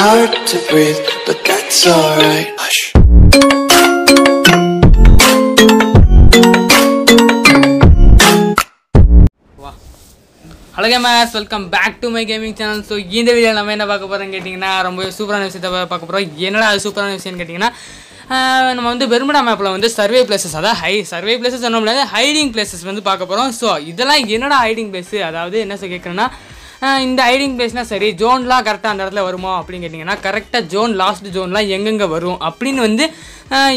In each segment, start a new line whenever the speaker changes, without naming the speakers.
hard to breathe, but that's alright. Hush.
Hello gamers welcome back to my gaming channel so இந்த video நம்ம என்ன பார்க்க போகிறோம் கேட்டிங்கன்னா ரொம்ப சூப்பரான விஷயத்தை பார்க்க போகிறோம் என்னடா அது சூப்பரான விஷயம்னு கேட்டிங்கன்னா நம்ம வந்து பெருமடா மேப்பில் வந்து சர்வே பிளேசஸ் அதாவது ஹை சர்வே பிளேசஸ் சொன்ன முடியாது ஹைடிங் பிளேசஸ் வந்து பார்க்க போகிறோம் ஸோ இதெல்லாம் என்னடா ஹைடிங் பிளேஸ் அதாவது என்ன சார் கேட்குறேன்னா இந்த ஐடிங் பிளேஸ்னால் சரி ஜோன்லாம் கரெக்டாக அந்த இடத்துல வருமா அப்படின்னு கேட்டிங்கன்னா கரெக்டாக ஜோன் லாஸ்ட் ஜோன்லாம் எங்கெங்கே வரும் அப்படின்னு வந்து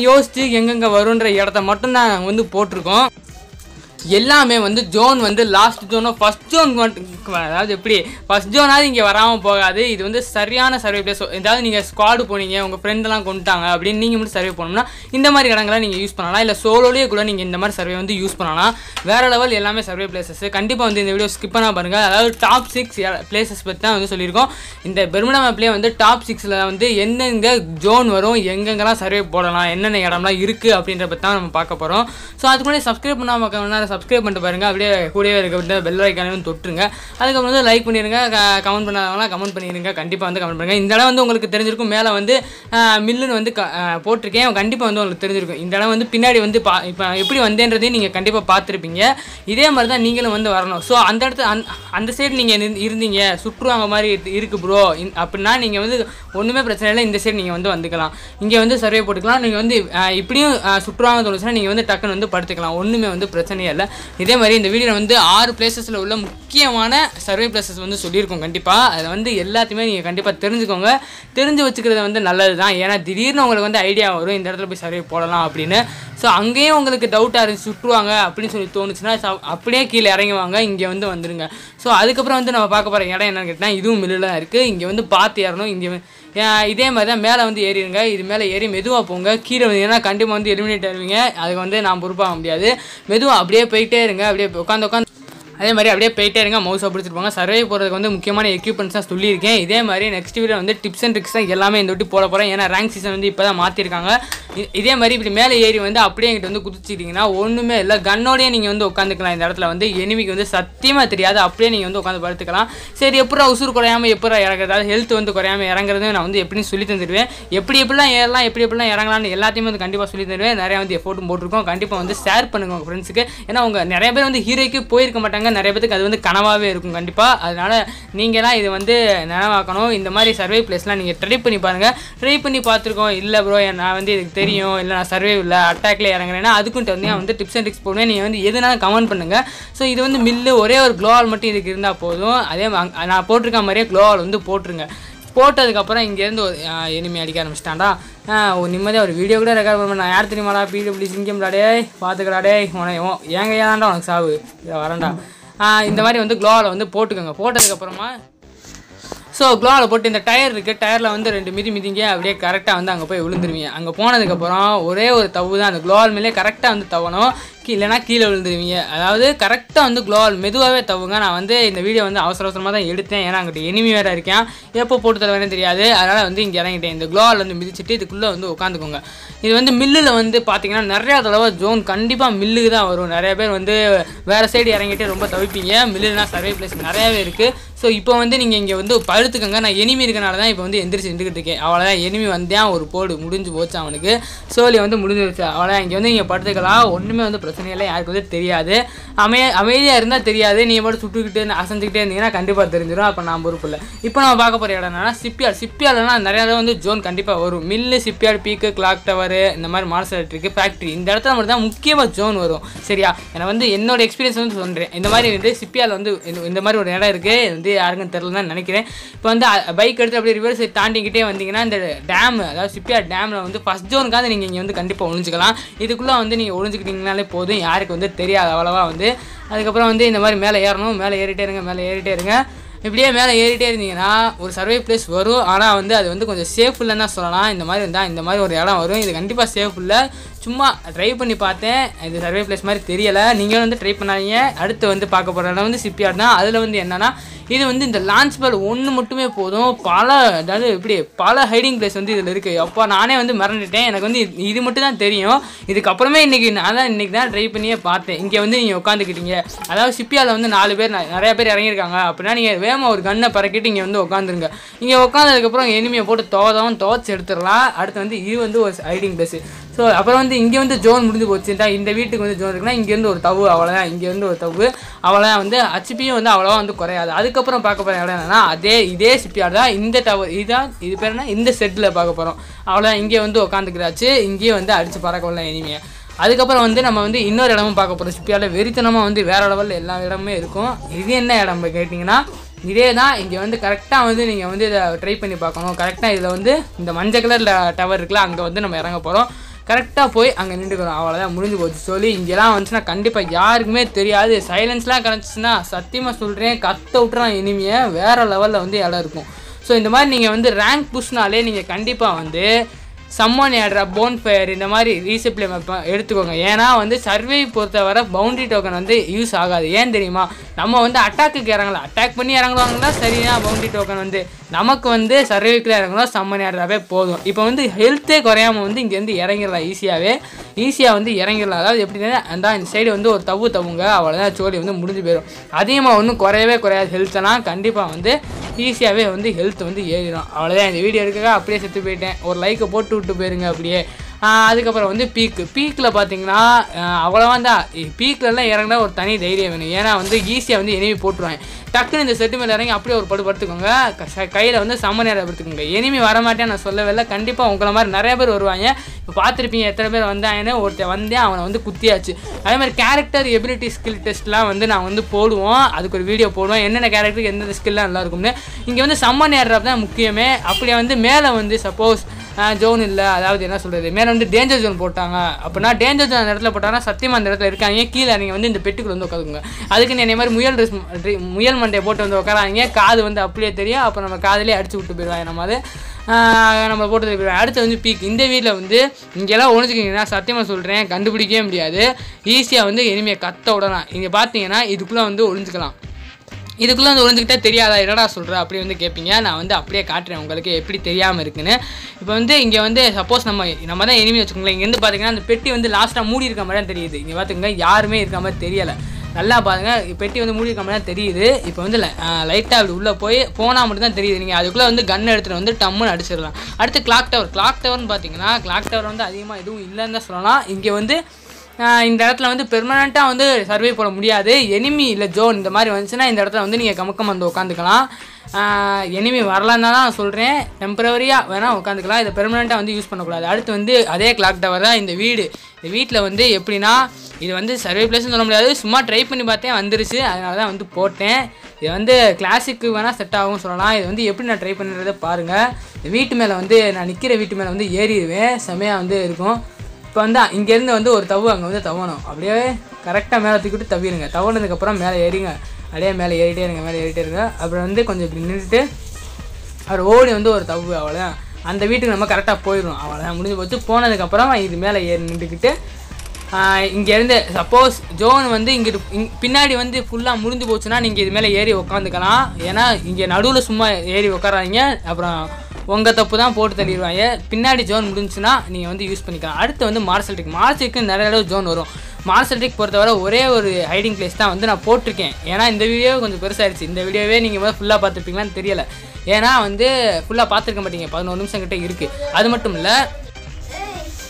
யோசித்து எங்கெங்கே வரும்ன்ற இடத்த மட்டும் தான் வந்து போட்டிருக்கோம். எல்லாமே வந்து ஜோன் வந்து லாஸ்ட் ஜோனோ ஃபஸ்ட் ஜோன் அதாவது எப்படி ஃபஸ்ட் ஜோனாவது இங்கே வராமல் போகாது. இது வந்து சரியான சர்வே பிளேஸ் ஏதாவது நீங்கள் ஸ்குவாடு போனீங்க உங்கள் ஃப்ரெண்டெல்லாம் கொண்டுட்டாங்க அப்படின்னு நீங்கள் மட்டும் சர்வே போனோம்னா இந்த மாதிரி இடங்களை நீங்கள் யூஸ் பண்ணலாம். இல்லை சோலோலேயே கூட நீங்கள் இந்த மாதிரி சர்வே வந்து யூஸ் பண்ணலாம். வேறு லெவல் எல்லாமே சர்வே பிளேசஸ் கண்டிப்பாக வந்து இந்த வீடியோ ஸ்கிப் பண்ணால் பாருங்கள் அதாவது டாப் சிக்ஸ் பிளேசஸ் பற்றி தான் வந்து சொல்லியிருக்கோம். இந்த பெர்முடா மேப்லேயே வந்து டாப் சிக்ஸில் வந்து எந்தெங்க ஜோன் வரும் எங்கெங்கெல்லாம் சர்வே போடலாம் என்னென்ன இடம்லாம் இருக்குது அப்படின்ற பற்றி தான் நம்ம பார்க்க போகிறோம் ஸோ அதுக்கு முன்னாடி சப்ஸ்கிரைப் பண்ணாமல் சப்ஸ்கிரைப் பண்ணிட்டு பாருங்கள் அப்படியே கூடவே இருக்க பெல் ஐக்கானையும் தொட்டுருங்க. அதுக்கப்புறம் வந்து லைக் பண்ணிடுங்க கமெண்ட் பண்ணாதவங்களாம் கமெண்ட் பண்ணிடுங்க கண்டிப்பாக வந்து கமெண்ட் பண்ணுங்கள் இந்த இடம் வந்து உங்களுக்கு தெரிஞ்சிருக்கும். மேலே வந்து மில்லுன்னு வந்து க- போட்டிருக்கேன். கண்டிப்பாக வந்து உங்களுக்கு தெரிஞ்சிருக்கும். இந்த இடம் வந்து பின்னாடி வந்து பா இப்போ எப்படி வந்தேன்றதையும் நீங்கள் கண்டிப்பாக பார்த்துருப்பீங்க. இதே மாதிரி தான் நீங்களும் வந்து வரணும். ஸோ அந்த இடத்து அந் அந்த சைடு நீங்கள் இருந்தீங்க. சுற்றுவாங்க மாதிரி இருக்குது ப்ரோ அப்படின்னா நீங்கள் வந்து ஒன்றுமே பிரச்சனை இல்லை. இந்த சைடு நீங்கள் வந்து வந்துக்கலாம். இங்கே வந்து சர்வே போட்டுக்கலாம். நீங்கள் வந்து இப்படியும் சுற்றுவாங்க தோணுச்சுன்னா நீங்கள் வந்து டக்குன்னு வந்து படுத்துக்கலாம். ஒன்றுமே வந்து பிரச்சனையே இல்லை. இதே மாதிரி இந்த வீடியோவில் வந்து ஆறு பிளேசஸில் உள்ள முக்கியமான சர்வே பிளேசஸ் வந்து சொல்லியிருக்கோம் கண்டிப்பாக அதை வந்து எல்லாத்தையுமே நீங்கள் கண்டிப்பாக தெரிஞ்சுக்கோங்க. தெரிஞ்சு வச்சுக்கிறது வந்து நல்லது தான் ஏன்னா திடீர்னு உங்களுக்கு வந்து ஐடியா வரும் இந்த இடத்துல போய் சர்வே போடலாம் அப்படின்னு. ஸோ அங்கேயும் உங்களுக்கு டவுட்டாக இருந்துச்சு சுற்றுவாங்க அப்படின்னு சொல்லி தோணுச்சுன்னா ச- அப்படியே கீழே இறங்குவாங்க இங்கே வந்து வந்துடுங்க ஸோ அதுக்கப்புறம் வந்து நம்ம பார்க்க போகிற இடம் என்னன்னு கேட்டால் இதுவும் மில்லில் தான் இருக்குது இங்கே வந்து பார்த்து ஏறணும். இங்கே வந்து- இதே மாதிரி தான் மேலே வந்து ஏறிடுங்க. இது மேலே ஏறி மெதுவாக போங்க. கீழே வந்தீங்கன்னா கண்டிப்பாக வந்து எலிமினேட் ஆயிடுவீங்க அதுக்கு வந்து நான் பொறுப்பாக முடியாது. மெதுவாக அப்படியே போயிட்டே இருங்க. அப்படியே உட்காந்து உட்காந்து அதே மாதிரி அப்படியே போயிட்டே இருங்க மவுஸை பிடிச்சிருப்பாங்க போங்க. சர்வே போகிறதுக்கு வந்து முக்கியமான எக்யூப்மெண்ட்ஸ் தான் சொல்லியிருக்கேன். இதே மாதிரி நெக்ஸ்ட் வீடியோ வந்து டிப்ஸ் அண்ட் ட்ரிக்ஸ் தான் எல்லாமே இந்த வாட்டி போட போகிறேன் ஏன்னா ரேங்க் சீசன் வந்து இப்போ தான் மாற்றிருக்காங்க இதே மாதிரி இப்படி மேலே ஏறி வந்து அப்படியே எங்கிட்ட வந்து குதிச்சிட்டிங்கன்னா ஒன்றுமே இல்லை. கன்னோடையே நீங்கள் வந்து உட்காந்துக்கலாம். இந்த இடத்துல வந்து எனிமிக்கு வந்து சத்தியமாக தெரியாது. அப்படியே நீங்கள் வந்து உட்காந்து படுத்துக்கலாம். சரி எப்படா உசுறு குறையாமல் எப்படா இறங்குறது அதாவது ஹெல்த் வந்து குறையாமல் இறங்குறது நான் வந்து எப்படின்னு சொல்லி தந்துடுவேன். எப்படி எப்படிலாம் ஏறலாம் எப்படி எப்படிலாம் இறங்கலாம்னு எல்லாத்தையுமே வந்து கண்டிப்பாக சொல்லி தருவேன் நிறையா வந்து எஃபோர்ட்டும் போட்டிருக்கோம். கண்டிப்பாக வந்து ஷேர் பண்ணுங்க உங்கள் ஃப்ரெண்ட்ஸுக்கு ஏன்னா அவங்க நிறைய பேர் வந்து ஹீரோக்கு போயிருக்க மாட்டாங்க. நிறைய பேருக்கு அது வந்து கனவாகவே இருக்கும் கண்டிப்பாக அதனால் நீங்களாம் இது வந்து நினைவாக்கணும். இந்த மாதிரி சர்வே பிளேஸ்லாம் நீங்கள் ட்ரை பண்ணி பாருங்கள் ட்ரை பண்ணி பார்த்துருக்கோம். இல்லை ப்ரோ நான் வந்து இதுக்கு தெரியும். இல்லை நான் சர்வே இல்லை அட்டாக்ல இறங்குறேன்னா அதுக்கும் நான் வந்து டிப்ஸ் அண்ட் ட்ரிக்ஸ் போடுவேன் நீங்கள் வந்து எதுனாலும் கமெண்ட் பண்ணுங்கள் ஸோ இது வந்து மில்லு ஒரே ஒரு க்ளோவால் மட்டும் இதுக்கு இருந்தால் போதும். அதே நான் போட்டிருக்க மாதிரியே க்ளோவால் வந்து போட்டுருங்க. போட்டதுக்கப்புறம் இங்கேருந்து ஒரு எனிமே அடிக்க ஆரம்பிச்சிட்டான்டா. ஒரு நிம்மதியாக ஒரு வீடியோ கூட ரெக்கார்ட் பண்ண நான் யார் தெரியுமாடா பிடபிள்யூ சிங்கம்டா டேய் பார்த்துக்கடா டேய் உன ஏங்க ஏதாண்டா உனக்கு சாவு? இதை வரேன்டா. இந்த மாதிரி வந்து க்ளோவில் வந்து போட்டுக்கோங்க. போட்டதுக்கப்புறமா ஸோ க்ளோவில் போட்டு இந்த டயர் இருக்குது டயரில் வந்து ரெண்டு மிதி மிதிங்க அப்படியே கரெக்டாக வந்து அங்கே போய் விழுந்துருவீங்க. அங்கே போனதுக்கப்புறம் ஒரே ஒரு தவு தான். அந்த க்ளோவால் மேலே கரெக்டாக வந்து தவணும். இல்லைனா கீழே விழுந்துருவீங்க. அதாவது கரெக்டாக வந்து க்ளோவால் மெதுவாகவே தவுங்க. நான் வந்து இந்த வீடியோ வந்து அவசர அவசரமாக தான் எடுத்தேன். ஏன்னா அங்கிட்ட எனிமி வேறு இருக்கேன். எப்போ போட்டு தருவேன்னு தெரியாது. அதனால் வந்து இங்கே இறங்கிட்டேன். இந்த க்ளோவால் வந்து மிதிச்சிட்டு இதுக்குள்ளே வந்து உட்காந்துக்கோங்க இது வந்து மில்லில் வந்து பார்த்தீங்கன்னா நிறையா தடவை ஜோன் கண்டிப்பாக மில்லுக்கு தான் வரும். நிறைய பேர் வந்து வேறு சைடு இறங்கிட்டு ரொம்ப தவிப்பீங்க. மில்லுனா சர்வே பிளேஸ் நிறையாவே இருக்குது ஸோ இப்போ வந்து நீங்கள் இங்கே வந்து பழுத்துக்கங்க நான் எனிமி இருக்கனால தான் இப்போ வந்து எந்திரிச்சு நின்றுக்கிட்டு இருக்கேன். அவ்வளோதான் எனிமி வந்தேன். ஒரு போடு. முடிஞ்சு போச்சு அவனுக்கு. சோலி வந்து முடிஞ்சிருச்சு. அவ்வளோதான் இங்கே வந்து நீங்கள் படுத்துக்கலாம். ஒன்றுமே வந்து பிரச்சனை யாருக்கு வந்து தெரியாது. அமை அமைதியாக இருந்தால் தெரியாது. நீங்கள் மட்டும் சுட்டுக்கிட்டு அசைஞ்சிக்கிட்டே இருந்தீங்கன்னா கண்டிப்பாக தெரிஞ்சிடும் அப்போ நான் பொறுப்பு இல்லை இப்போ நம்ம பார்க்க போகிற இடம் என்னன்னா சிப்பியார் சிப்பியார்னா நிறையா வந்து ஜோன் கண்டிப்பாக வரும். மில்லு சிப்பியார் பீக்கு கிளாக் டவர் இந்த மாதிரி மார்சல் எலக்ட்ரிக்கு ஃபேக்ட்ரி இந்த இடத்துல மட்டும் தான் முக்கியமாக ஜோன் வரும். சரியா? எனக்கு வந்து என்னோட எக்ஸ்பீரியன்ஸ் வந்து சொல்கிறேன் இந்த மாதிரி வந்து சிப்பியால் வந்து இந்த- இந்த மாதிரி ஒரு இடம் இருக்குது வந்து யாருக்கும் தெரில தான் நினைக்கிறேன். இப்போ வந்து பைக் எடுத்து அப்படியே ரிவர்ஸ் தாண்டிக்கிட்டே வந்தீங்கன்னா இந்த டேம் அதாவது சிப்பியார் டேமில் வந்து ஃபஸ்ட் ஜோனுக்காக நீங்கள் இங்கே வந்து கண்டிப்பாக ஒழிஞ்சிக்கலாம் இதுக்குள்ளே வந்து நீங்கள் ஒழிஞ்சிக்கிட்டீங்கனாலே போதும். யாருக்கு வந்து தெரியாது அவ்வளோவா வந்து. அதுக்கப்புறம் வந்து இந்த மாதிரி மேலே ஏறணும் மேலே ஏறிட்டே இருங்க மேலே ஏறிட்டே இருங்க. இப்படியே மேலே ஏறிட்டே இருந்தீங்கன்னா ஒரு சர்வே பிளேஸ் வரும். ஆனால் வந்து அது வந்து கொஞ்சம் சேஃப் இல்லைன்னா சொல்லலாம். இந்த மாதிரி இருந்தால் இந்த மாதிரி ஒரு இடம் வரும். இது கண்டிப்பாக சேஃப் இல்லை. சும்மா ட்ரை பண்ணி பார்த்தேன். இது சர்வே பிளேஸ் மாதிரி தெரியலை. நீங்களும் வந்து ட்ரை பண்ணாதீங்க. அடுத்து வந்து பார்க்க போகிற இடம் வந்து சிப்பியார்ட் தான். அதில் வந்து என்னென்னா இது வந்து இந்த லான்ச் பால் ஒன்று மட்டுமே போதும். பல அதாவது இப்படி பல ஹைடிங் பிளேஸ் வந்து இதில் இருக்குது அப்போ நானே வந்து மறந்துட்டேன். எனக்கு வந்து இது- மட்டும் தான் தெரியும். இதுக்கப்புறமே இன்றைக்கி நான் தான் இன்றைக்கி தான் ட்ரை பண்ணியே பார்த்தேன். இங்கே வந்து நீங்கள் உட்காந்துக்கிட்டீங்க அதாவது சிப்பியாவில் வந்து நாலு பேர் ந- பேர் இறங்கியிருக்காங்க. அப்படின்னா நீங்கள் வேகமாக ஒரு கன்னை பறக்கிட்டு இங்கே வந்து உட்காந்துருங்க இங்கே உட்காந்ததுக்கப்புறம் எனிமையை போட்டு தோதம் துவச்சி எடுத்துடலாம். அடுத்து வந்து இது வந்து ஒரு ஹைடிங் பிளேஸ் ஸோ அப்புறம் வந்து இங்கே வந்து ஜோன் முடிஞ்சு போச்சுட்டா இந்த வீட்டுக்கு வந்து ஜோன் இருக்குன்னா இங்கேருந்து ஒரு தவு அவ்வளோதான் இங்கேருந்து ஒரு தவு அவ்வளோதான் வந்து ஹச்பியும் வந்து அவ்வளோவா வந்து குறையாது. அதுக்கப்புறம் பார்க்க போகிற இடம் என்னன்னா அதே இதே சிப்பியார் தான் இந்த டவர் இதுதான் இது பேர் என்ன? இந்த செட்டில் பார்க்க போகிறோம் அவ்வளோதான் இங்கே வந்து உட்காந்துக்கிறாச்சு இங்கேயே வந்து அடித்து பறக்கவில்லை இனிமே அதுக்கப்புறம் வந்து நம்ம வந்து இன்னொரு இடமும் பார்க்க போகிறோம் சிப்பியாரில் வெறித்தனமாக வந்து வேறு லெவலில் எல்லா இடமுமே இருக்கும். இது என்ன இடம் கேட்டிங்கன்னா இதே தான் இங்கே வந்து கரெக்டாக வந்து நீங்கள் வந்து இதை ட்ரை பண்ணி பார்க்கணும். கரெக்டாக இதில் வந்து இந்த மஞ்சள் கலர் டவர் இருக்குல்ல அங்கே வந்து நம்ம இறங்க போகிறோம் கரெக்டாக போய் அங்கே நின்றுக்கிறோம். அவ்வளோதான் முடிஞ்சு போச்சு. சொல்லி இங்கெல்லாம் வந்துச்சுன்னா கண்டிப்பாக யாருக்குமே தெரியாது. சைலன்ஸ்லாம் கிடச்சிச்சின்னா சத்தியமாக சொல்கிறேன் கத்த விட்டுறான் இனிமையை வேறு லெவலில் வந்து இடம் இருக்கும். ஸோ இந்த மாதிரி நீங்கள் வந்து ரேங்க் புஷ்னாலே நீங்கள் கண்டிப்பாக வந்து சம்மன் ஏடுற போன் ஃபயர் இந்த மாதிரி ரீசப்ளை எடுத்துக்கோங்க. ஏன்னா வந்து சர்வே பொறுத்தவரை பவுண்டரி டோக்கன் வந்து யூஸ் ஆகாது. ஏன் தெரியுமா? நம்ம வந்து அட்டாக்குக்கு இறங்கலாம் அட்டாக் பண்ணி இறங்குவாங்கன்னா சரியா பவுண்டரி டோக்கன் வந்து நமக்கு வந்து சர்வேக்குள்ள இறங்கணும் சம்மன் ஏடுறாவே போதும். இப்போ வந்து ஹெல்த்தே குறையாம வந்து இங்கேருந்து இறங்கிடலாம் ஈஸியாகவே ஈஸியாக வந்து இறங்கிடலாம். அதாவது எப்படின்னா அந்த இந்த சைடு வந்து ஒரு தவு தவுங்க அவ்வளோதான் சோழி வந்து முடிஞ்சு போயிடும் அதிகமாக ஒன்றும் குறையவே குறையாது. ஹெல்த்தெல்லாம் கண்டிப்பாக வந்து ஈஸியாகவே வந்து ஹெல்த் வந்து ஏறிடும் அவ்வளோதான் இந்த வீடியோ எடுக்க அப்படியே செத்து போயிட்டேன். ஒரு லைக்கை போட்டு விட்டு போயிருங்க அப்படியே. அதுக்கப்புறம் வந்து பீக்கு பீக்கில் பார்த்தீங்கன்னா அவ்வளோவா தான் பீக்கிலலாம் இறங்கினா ஒரு தனி தைரியம் வேணும். ஏன்னா வந்து ஈஸியாக வந்து எனிமி போட்டுருவேன் டக்குன்னு இந்த செட்டு மேலே இறங்கி அப்படியே ஒரு படு படுத்துக்கோங்க கையில் வந்து சம நேரம் படுத்துக்கோங்க எனிமி வரமாட்டேன் நான் சொல்லவே இல்லை கண்டிப்பாக உங்களை மாதிரி நிறைய பேர் வருவாங்க. இப்போ பார்த்துருப்பீங்க எத்தனை பேர் வந்தாங்கன்னு. ஒருத்தன் வந்தேன் அவனை வந்து குத்தியாச்சு. அதே மாதிரி கேரக்டர் எபிலிட்டி ஸ்கில் டெஸ்ட்லாம் வந்து நான் வந்து போடுவோம். அதுக்கு ஒரு வீடியோ போடுவோம். என்னென்ன கேரக்டருக்கு எந்தெந்த ஸ்கில்லாம் நல்லா இருக்கும்னு. இங்கே வந்து சம்மன் ஏறுறது தான் முக்கியமே. அப்படியே வந்து மேலே வந்து சப்போஸ் ஜோன் இல்லை. அதாவது என்ன சொல்கிறது மேலே வந்து டேஞ்சர் ஜோன் போட்டாங்க. அப்படின்னா டேஞ்சர் ஜோன் அந்த இடத்துல போட்டாங்கன்னா சத்தியமாக அந்த இடத்துல இருக்காங்க. கீழே நீங்கள் வந்து இந்த பெட்டுக்குள்ள வந்து உட்காந்துங்க அதுக்கு என்னை மாதிரி முயல் ட்ரெஸ் முயல் மண்டையை போட்டு வந்து உட்காராங்க காது வந்து அப்படியே தெரியும். அப்போ நம்ம காதுலேயே அடிச்சு விட்டு போயிடுவாங்க நம்ம அது. நம்ம போட்டு போயிடுவாங்க. அடுத்து வந்து பீக் இந்த வீட்டில் வந்து இங்கெல்லாம் ஒழிச்சிக்கிங்கன்னா சத்தியமாக சொல்கிறேன் கண்டுபிடிக்கவே முடியாது. ஈஸியாக வந்து இனிமையை கத்த விடலாம். இங்கே பார்த்தீங்கன்னா இதுக்குள்ளே வந்து ஒளிஞ்சுக்கலாம். இதுக்குள்ளே வந்து ஒளிஞ்சுக்கிட்டே தெரியாதா? என்னடா சொல்கிற அப்படி வந்து கேட்பீங்க நான் வந்து அப்படியே காட்டுறேன். உங்களுக்கு எப்படி தெரியாமல் இருக்குன்னு. இப்போ வந்து இங்கே வந்து சப்போஸ் நம்ம நம்ம தான் எனிமி வச்சுக்கோங்களேன். இங்கேருந்து பார்த்தீங்கன்னா அந்த பெட்டி வந்து லாஸ்ட்டாக மூடி இருக்க மாதிரி தான் தெரியுது. இங்கே பார்த்துக்கோங்க யாருமே இருக்க மாதிரி தெரியலை. நல்லா பாருங்க பெட்டி வந்து மூடி இருக்க மாதிரி தான் தெரியுது. இப்போ வந்து லைட்டாக அப்படி உள்ளே போய் போனால் மட்டும் தான் தெரியுது. நீங்கள் அதுக்குள்ளே வந்து கன் எடுத்துகிட்டு வந்து டம்முன்னு அடிச்சிடலாம். அடுத்து கிளாக் டவர் கிளாக் டவர்னு பார்த்தீங்கன்னா கிளாக் டவர் வந்து அதிகமாக எதுவும் இல்லைன்னு தான் சொல்லலாம். இங்கே வந்து இந்த இடத்துல வந்து பெர்மனண்ட்டாக வந்து சர்வே போட முடியாது. எனிமி இல்லை ஜோன் இந்த மாதிரி வந்துச்சுன்னா இந்த இடத்துல வந்து நீங்கள் கமக்கம் வந்து உட்காந்துக்கலாம் எனிமி வரலான்னு தான் நான் சொல்கிறேன் டெம்பரவரியாக வேணால் உட்காந்துக்கலாம் இதை பெர்மனண்ட்டாக வந்து யூஸ் பண்ணக்கூடாது. அடுத்து வந்து அதே கிளாக் டவர் தான் இந்த வீடு. இந்த வீட்டில் வந்து எப்படின்னா இது வந்து சர்வே பிளேஸ்னு சொல்ல முடியாது. சும்மா ட்ரை பண்ணி பார்த்தேன் வந்துருச்சு. அதனால தான் வந்து போட்டேன். இது வந்து கிளாசிக்கு வேணால் செட் ஆகும் சொல்லலாம். இது வந்து எப்படி நான் ட்ரை பண்ணுறதை பாருங்கள் இந்த வீட்டு மேலே வந்து நான் நிற்கிற வீட்டு மேலே வந்து ஏறிடுவேன். செமையாக வந்து இருக்கும். இப்போ வந்து இங்கேருந்து வந்து ஒரு தவு அங்கே வந்து தவணும். அப்படியே கரெக்டாக மேலே தூக்கிட்டு தவிடுங்க தவனதுக்கப்புறம் மேலே ஏறிங்க. அப்படியே மேலே ஏறிட்டே இருங்க மேலே ஏறிட்டே இருங்க. அப்புறம் வந்து கொஞ்சம் இப்படி நின்றுட்டு அவர் ஓடி வந்து ஒரு தவு அவ்வளோதான் அந்த வீட்டுக்கு நம்ம கரெக்டாக போயிடும் அவ்வளோதான் முடிஞ்சு போச்சு. போனதுக்கப்புறம் இது மேலே ஏறி நின்றுக்கிட்டு இங்கேருந்து சப்போஸ் ஜோன் வந்து இங்கே பின்னாடி வந்து ஃபுல்லாக முடிஞ்சு போச்சுன்னா நீங்கள் இது மேலே ஏறி உக்காந்துக்கலாம். ஏன்னா இங்கே நடுவில் சும்மா ஏறி உட்காராங்க அப்புறம் உங்கள் தப்பு தான் போட்டு தள்ளிடுவாங்க. பின்னாடி ஜோன் முடிஞ்சுன்னா நீங்கள் வந்து யூஸ் பண்ணிக்கலாம். அடுத்து வந்து மார்சல்டிக் மார்சல்டிக்கு நிறைய தடவை ஜோன் வரும். மார்சல்டிக் பொறுத்தவரை ஒரே ஒரு ஹைடிங் பிளேஸ் தான் வந்து நான் போட்டிருக்கேன். ஏன்னா இந்த வீடியோ கொஞ்சம் பெருசாகிடுச்சு இந்த வீடியோவே நீங்கள் வந்து ஃபுல்லாக பார்த்துருப்பீங்களான்னு தெரியலை. ஏன்னா வந்து ஃபுல்லாக பார்த்துருக்க மாட்டீங்க. பதினோரு நிமிஷம் கிட்டே இருக்குது அது மட்டும் இல்லை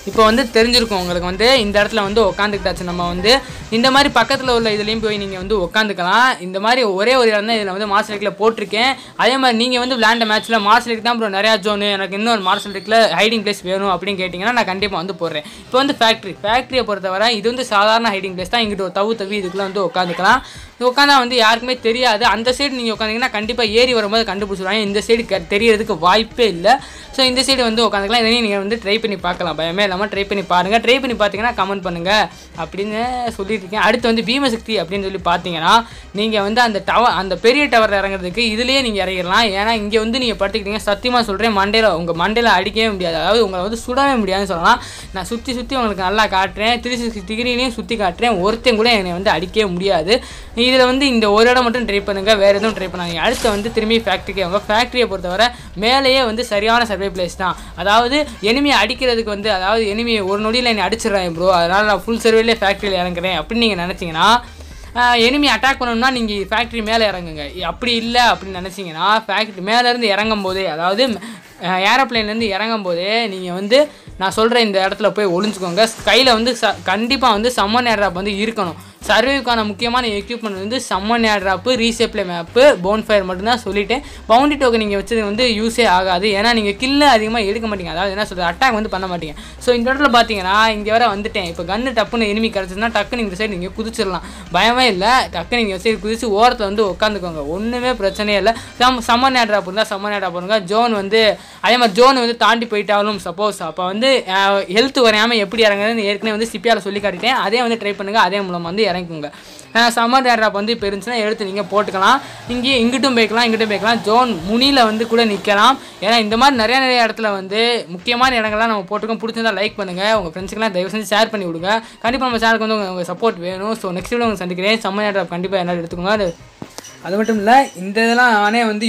இப்போ வந்து தெரிஞ்சிருக்கும் உங்களுக்கு வந்து இந்த இடத்துல வந்து உட்காந்துக்கிட்டாச்சு நம்ம வந்து இந்த மாதிரி பக்கத்தில் உள்ள இதுலேயும் போய் நீங்கள் வந்து உட்காந்துக்கலாம் இந்த மாதிரி ஒரே ஒரு இடம் தான் இதில் வந்து மார்ஷல் லீக்கில் போட்டிருக்கேன். அதே மாதிரி நீங்கள் வந்து விளையாண்ட மேட்ச்சில் மார்ஷல் லீக் தான் ப்ரோ நிறையா ஜோனு எனக்கு இன்னொரு மார்ஷல் லீக்கில் ஹைடிங் பிளேஸ் வேணும் அப்படின்னு கேட்டிங்கன்னா நான் கண்டிப்பாக வந்து போடுறேன். இப்போ வந்து ஃபேக்ட்ரி ஃபேக்ட்ரியை பொறுத்தவரை இது வந்து சாதாரண ஹைடிங் பிளேஸ் தான். இங்கிட்ட ஒரு தவு தவி இதுக்குள்ளே வந்து உட்காந்துக்கலாம் உட்காந்தா வந்து யாருக்குமே தெரியாது. அந்த சைடு நீங்கள் உட்காந்திங்கன்னா கண்டிப்பாக ஏறி வரும்போது கண்டுபிடிச்சிடுவாங்க இந்த சைடு க தெரியறதுக்கு வாய்ப்பே இல்லை. ஸோ இந்த சைடு வந்து உட்காந்துக்கலாம். இதையும் நீங்கள் வந்து ட்ரை பண்ணி பார்க்கலாம். பயமே இல்லாமல் ட்ரை பண்ணி பாருங்கள் ட்ரை பண்ணி பார்த்தீங்கன்னா கமெண்ட் பண்ணுங்கள் அப்படின்னு சொல்லிட்டு இருக்கேன். அடுத்து வந்து பீமசக்தி அப்படின்னு சொல்லி பார்த்தீங்கன்னா நீங்கள் வந்து அந்த டவர் அந்த பெரிய டவர் இறங்குறதுக்கு இதுலேயே நீங்கள் இறங்கிடலாம். ஏன்னா இங்கே வந்து நீங்கள் படுத்துக்கிட்டீங்க. சத்தியமாக சொல்கிறேன் மண்டையில் உங்கள் மண்டையில் அடிக்கவே முடியாது. அதாவது உங்களை வந்து சுடவே முடியாதுன்னு சொல்லலாம். நான் சுற்றி சுற்றி உங்களுக்கு நல்லா காட்டுறேன். த்ரீ சிக்ஸ்டி டிகிரிலையும் சுற்றி காட்டுறேன். ஒருத்தன் கூட என்னை வந்து அடிக்கவே முடியாது. இதில் வந்து இந்த ஒரு இடம் மட்டும் ட்ரை பண்ணுங்கள் வேறு எதுவும் ட்ரை பண்ணாங்க அடுத்து வந்து திரும்பி ஃபேக்ட்ரிக்கு அவங்க ஃபேக்ட்ரியை பொறுத்தவரை மேலேயே வந்து சரியான சர்வே பிளேஸ் தான். அதாவது எனிமையை அடிக்கிறதுக்கு வந்து அதாவது எனிமையை ஒரு நொடியில் என்னை அடிச்சிடுறேன் ப்ரோ அதனால் நான் ஃபுல் சர்வேலே ஃபேக்ட்ரியில் இறங்குறேன் அப்படின்னு நீங்கள் நினச்சிங்கன்னா எனிமி அட்டாக் பண்ணணும்னா நீங்கள் ஃபேக்ட்ரி மேலே இறங்குங்க. அப்படி இல்லை அப்படின்னு நினச்சிங்கன்னா ஃபேக்ட்ரி மேலேருந்து இறங்கும் போதே அதாவது ஏரோப்ளைன்லேருந்து இறங்கும் போதே நீங்கள் வந்து நான் சொல்கிற இந்த இடத்துல போய் ஒளிஞ்சுக்கோங்க. கையில் வந்து ச கண்டிப்பாக வந்து சம்மன் ஏர்ட்ராப் வந்து இருக்கணும். சர்வேவுக்கான முக்கியமான எக்யூப்மெண்ட் வந்து சம்மன் ஏர்ட்ராப்பு ரீசேப்ளே மேப்பு போன் ஃபயர் மட்டும்தான் சொல்லிவிட்டேன் பவுண்டி டோக்கன் நீங்கள் வச்சது வந்து யூஸே ஆகாது. ஏன்னா நீங்கள் கில்லு அதிகமாக எடுக்க மாட்டீங்க. அதாவது என்ன சொல்கிறது அட்டாக் வந்து பண்ண மாட்டீங்க. ஸோ இந்த இடத்துல பார்த்தீங்கன்னா இங்கே வர வந்துட்டேன். இப்போ கன்று டப்புன்னு எனிமி கிடச்சதுன்னா டக்குன்னு இந்த சைடு நீங்கள் குதிச்சிடலாம். பயமே இல்லை. டக்குன்னு நீங்கள் சைடு குதிச்சு ஓரத்தில் வந்து உட்காந்துக்கோங்க ஒன்றுமே பிரச்சனையே இல்லை. சம் சம்மன் ஏட்ராப் இருந்தால் சம்மன் ஏட்ராப் பண்ணுங்க. ஜோன் வந்து அதே மாதிரி ஜோன் வந்து தாண்டி போயிட்டாலும் சப்போஸ் அப்போ வந்து ஹெல்த் குறையாமல் எப்படி இறங்குறதுன்னு ஏற்கனவே வந்து சிப்பியால் சொல்லி காட்டிட்டேன். அதே வந்து ட்ரை பண்ணுங்கள் அதே மூலம் வந்து இறங்குங்க. சம்மர் ஏர்ட்ராப் வந்து இப்போ இருந்துச்சுன்னா எடுத்து நீங்கள் போட்டுக்கலாம். இங்கே இங்கிட்டும் போய்க்கலாம் இங்கிட்டும் போய்க்கலாம். ஜோன் முனியில் வந்து கூட நிற்கலாம் ஏன்னா இந்த மாதிரி நிறைய நிறைய இடத்துல வந்து முக்கியமான இடங்கள்லாம் நம்ம போட்டுக்கோம் பிடிச்சிருந்தா லைக் பண்ணுங்கள் உங்கள் ஃப்ரெண்ட்ஸுக்கெல்லாம் தயவு செஞ்சு ஷேர் பண்ணி விடுங்க. கண்டிப்பாக நம்ம சேனலுக்கு வந்து உங்கள் சப்போர்ட் வேணும். ஸோ நெக்ஸ்ட் வீடியோ உங்களுக்கு சந்திக்கிறேன். சம்மர் ஏர்ட்ராப் கண்டிப்பாக என்னால் எடுத்துக்கோங்க. அது அது மட்டும் இல்லை இந்த இதெல்லாம் நானே வந்து